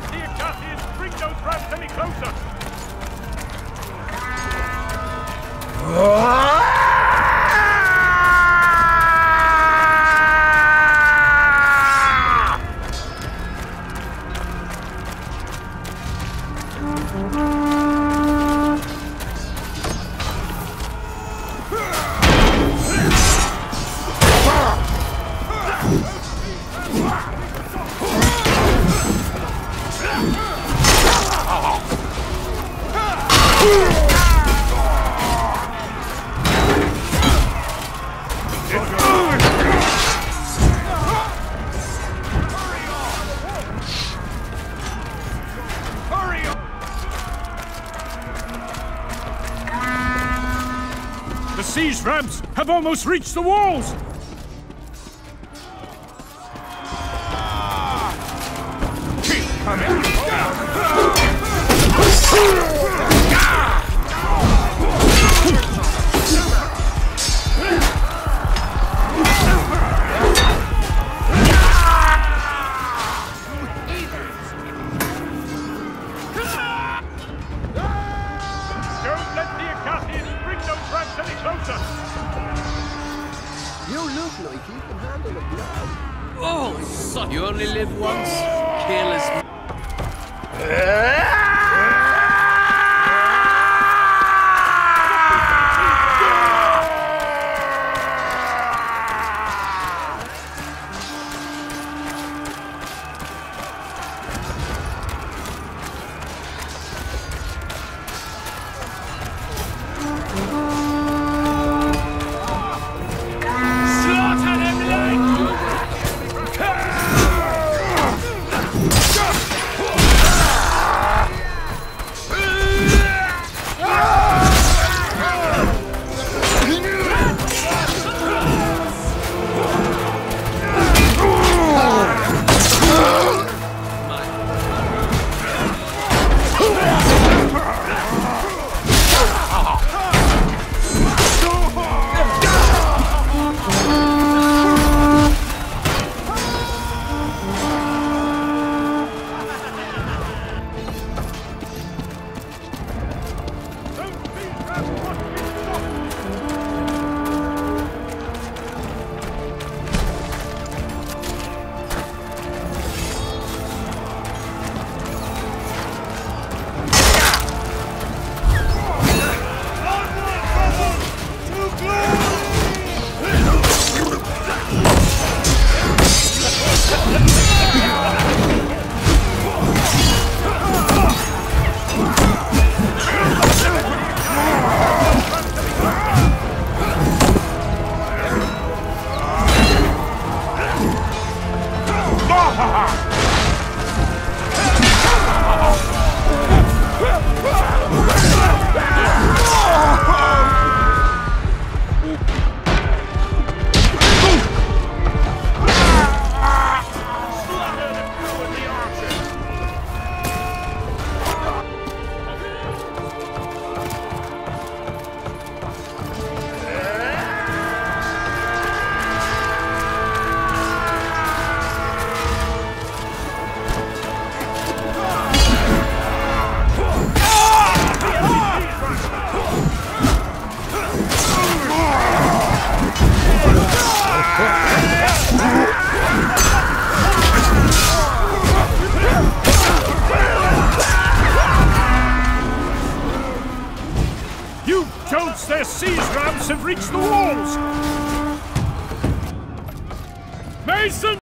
Let's bring those rats any closer. The siege ramps have almost reached the walls! Don't You look like you can handle a blow. Oh, son, you only live once. Careless. Eh? You don'ts, their siege ramps have reached the walls! Mason!